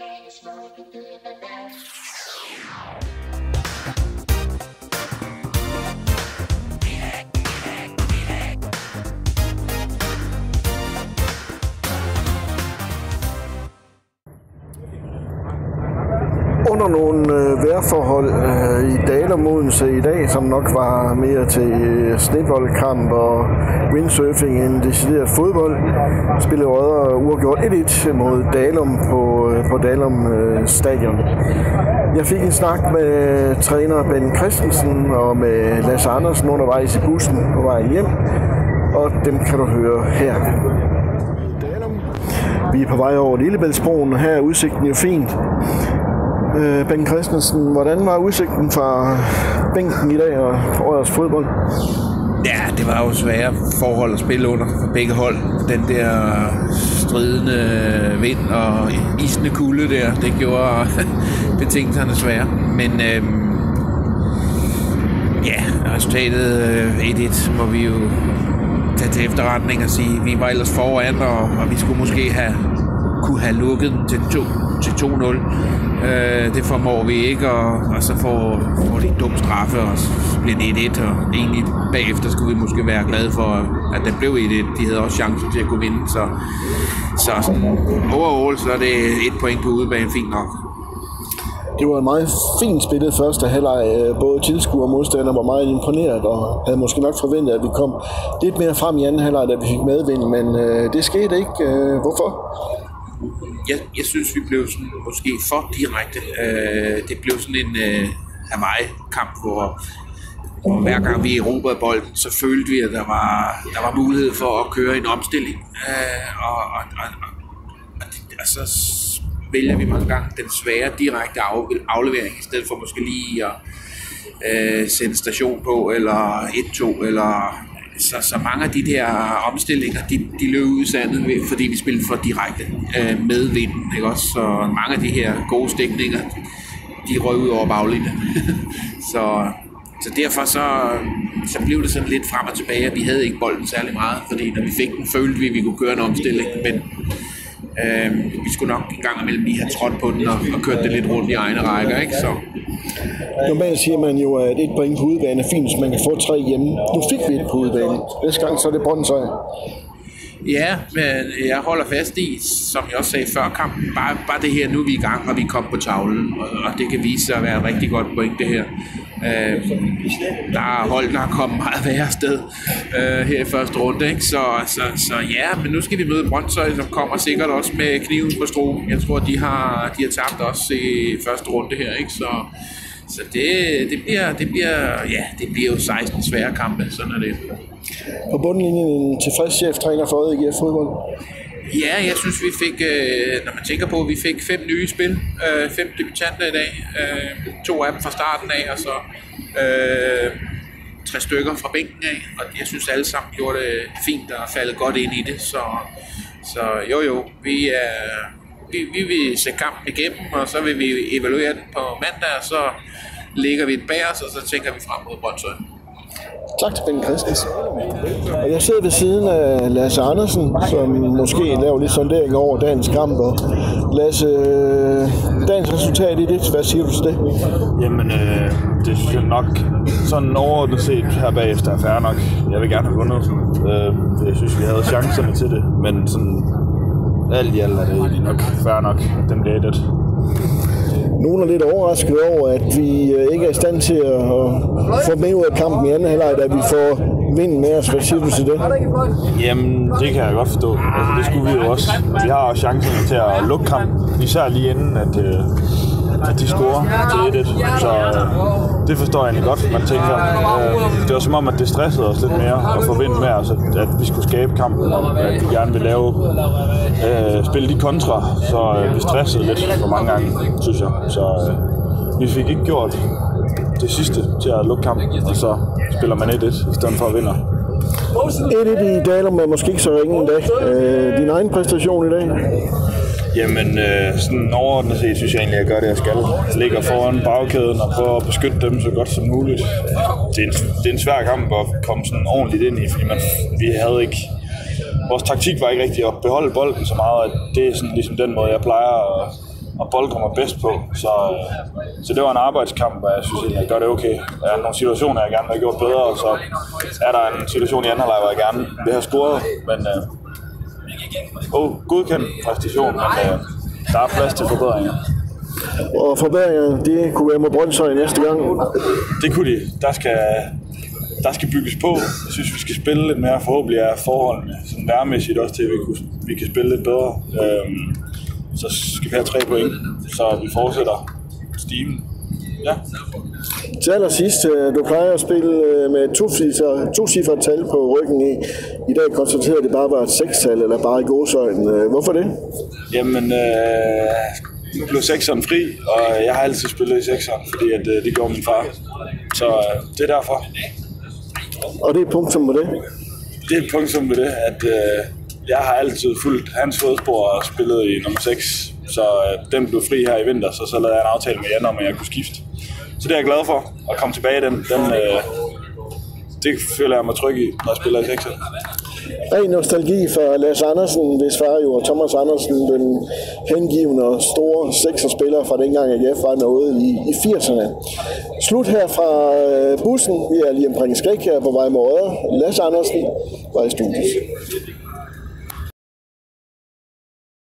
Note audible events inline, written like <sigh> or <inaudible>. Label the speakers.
Speaker 1: Smoking through the night. Under nogle øh, vejrforhold øh, i Dalamodense i dag, som nok var mere til øh, sneboldkamp og windsurfing end decideret fodbold, spillede Rødder uafgjort 1-1 mod Dalum på, øh, på Dalum øh, stadion. Jeg fik en snak med træner Ben Christensen og med Lasse Andersen undervejs i bussen på vej hjem, og dem kan du høre her. Vi er på vej over Lillebæltsbroen, og her er udsigten jo fint. Øh, ben Christensen, hvordan var udsigten fra bænken i dag og årets fodbold?
Speaker 2: Ja, det var jo svære forhold at spille under for begge hold. Den der stridende vind og isende kulde der, det gjorde <laughs> betingelserne svære. Men øhm, ja, resultatet øh, 1-1 må vi jo tage til efterretning og sige, vi var ellers foran, og, og vi skulle måske have kunne have lukket den til 2 til 2-0. Øh, det formår vi ikke, og, og så får, får de en dum straffe, og så bliver det 1-1, og egentlig bagefter skulle vi måske være glade for, at den blev 1-1. De havde også chancen til at kunne vinde, så, så sådan, overall så er det et point på udebane fint nok.
Speaker 1: Det var en meget fint spillet første halvleg. Øh, både tilskuer og modstander var meget imponeret og havde måske nok forventet, at vi kom lidt mere frem i anden halvleg, da vi fik medvind, men øh, det skete ikke. Øh, hvorfor?
Speaker 2: Jeg, jeg synes, vi blev sådan, måske for direkte. Øh, det blev sådan en øh, Hawaii-kamp, hvor, hvor hver gang vi erobrede bolden, så følte vi, at der var, der var mulighed for at køre en omstilling. Øh, og, og, og, og, og, og så vælger vi mange gange den svære direkte aflevering, i stedet for måske lige at øh, sende station på, eller 1-2, eller så, så mange af de der omstillinger, de, de løb ud i sandet, fordi vi spillede for direkte øh, med vinden, ikke også? Så mange af de her gode stikninger, de røg ud over baglinjen. <laughs> så, så derfor så, så blev det sådan lidt frem og tilbage, at vi havde ikke bolden særlig meget, fordi når vi fik den, følte vi, at vi kunne køre en omstilling, men øh, vi skulle nok en gang imellem lige have trådt på den og, og kørt det lidt rundt i egne rækker, ikke? Så,
Speaker 1: Normalt siger man jo, at et point på udebane er fint, hvis man kan få tre hjemme. Nu fik vi et på udebane. Næste gang så er det Brøndshøj.
Speaker 2: Ja, men jeg holder fast i, som jeg også sagde før kampen, bare, bare det her, nu er vi i gang, og vi kom på tavlen, og, og det kan vise sig at være et rigtig godt point, det her. Øh, der er hold, der er kommet meget værre sted øh, her i første runde, ikke? Så, så, så ja, men nu skal vi møde Brøndshøj, som kommer sikkert også med kniven på stro. Jeg tror, de har, de har tabt også i første runde her, ikke? Så, så det, det, bliver, det, bliver, ja, det bliver jo 16 svære kampe, sådan er det.
Speaker 1: På bundlinjen en tilfreds cheftræner for AGF fodbold.
Speaker 2: Ja, jeg synes, vi fik, øh, når man tænker på, at vi fik fem nye spil, øh, fem debutanter i dag, øh, to af dem fra starten af, og så øh, tre stykker fra bænken af, og jeg synes alle sammen gjorde det fint og faldet godt ind i det, så, så jo jo, vi er, vi, vi vil se kampen igennem, og så vil vi evaluere den på mandag, og så ligger vi et bag os, og så tænker vi frem mod Brøndshøj.
Speaker 1: Tak til Ben Christensen. Og jeg sidder ved siden af Lasse Andersen, som måske laver lidt sondering over dagens kamp. Og Lasse, øh, dagens resultat i det, hvad siger du til det?
Speaker 3: Jamen, øh, det synes jeg nok sådan overordnet set her bagefter er fair nok. Jeg vil gerne have vundet. Øh, jeg synes, vi havde chancerne til det, men sådan alt i alt er det nok fair nok, at den det.
Speaker 1: Nogle er lidt overrasket over, at vi øh, ikke er i stand til at få med ud af kampen i anden halvleg, da vi får vinden med os. Hvad siger du til det?
Speaker 3: Jamen, det kan jeg godt forstå. Altså, det skulle vi jo også. Vi har også til at lukke kampen, især lige inden, at, øh, at de scorer til 1-1. Så øh, det forstår jeg egentlig godt, man tænker. Øh, det var som om, at det stressede os lidt mere at få vind med os, at, at vi skulle skabe kampen, og at vi gerne vil lave, øh, spille de kontra, så øh, vi stressede lidt for mange gange, synes jeg. Så øh, vi fik ikke gjort det sidste til at lukke kampen, og så spiller man 1-1 i stedet for at vinde.
Speaker 1: 1-1 i Dalum er måske ikke så ringe en dag. Øh, din egen præstation i dag?
Speaker 3: Jamen, øh, sådan overordnet set synes jeg egentlig, at jeg gør det, jeg skal. Jeg ligger foran bagkæden og prøver at beskytte dem så godt som muligt. Det er en, det er en svær kamp at komme sådan ordentligt ind i, fordi man, vi havde ikke... Vores taktik var ikke rigtig at beholde bolden så meget, at det er sådan ligesom den måde, jeg plejer at, at bold kommer bedst på. Så, øh, så det var en arbejdskamp, og jeg synes, at jeg gør det okay. Der er nogle situationer, jeg gerne vil have gjort bedre, og så er der en situation i anden halvleg, hvor jeg gerne vil have scoret. Men øh, oh, godkendt præstation, men øh, der er plads til forbedringer.
Speaker 1: Og forbedringer, det kunne være mod Brøndshøj næste gang.
Speaker 3: Det kunne de. Der skal, der skal bygges på. Jeg synes, vi skal spille lidt mere. Forhåbentlig er forholdene sådan værmæssigt også til, at vi, kunne, vi kan spille lidt bedre. Øhm, så skal vi have tre point, så vi fortsætter stimen. Ja.
Speaker 1: Til allersidst, øh, du plejer at spille øh, med to, to cifre tal på ryggen i. I dag konstaterer det bare var et sekstal, eller bare i godsøjen. Øh, hvorfor det?
Speaker 3: Jamen, øh, nu blev sekseren fri, og jeg har altid spillet i sekseren, fordi at, øh, det gjorde min far. Så øh, det er derfor.
Speaker 1: Og det er punktum med det?
Speaker 3: Det er punktum med det, at øh, jeg har altid fulgt hans fodspor og spillet i nummer 6. Så øh, den blev fri her i vinter, så så lavede jeg en aftale med Jan om, at jeg kunne skifte. Så det er jeg glad for, at komme tilbage i den. den øh, det føler jeg mig tryg i, når jeg spiller i 6.
Speaker 1: Ren nostalgi for Lars Andersen, hvis far jo og Thomas Andersen, den hengivende og store sekserspiller fra dengang AGF var noget i, i 80'erne. Slut her fra øh, bussen. Vi er lige omkring Skrik her på vej mod Lars Andersen var i studiet.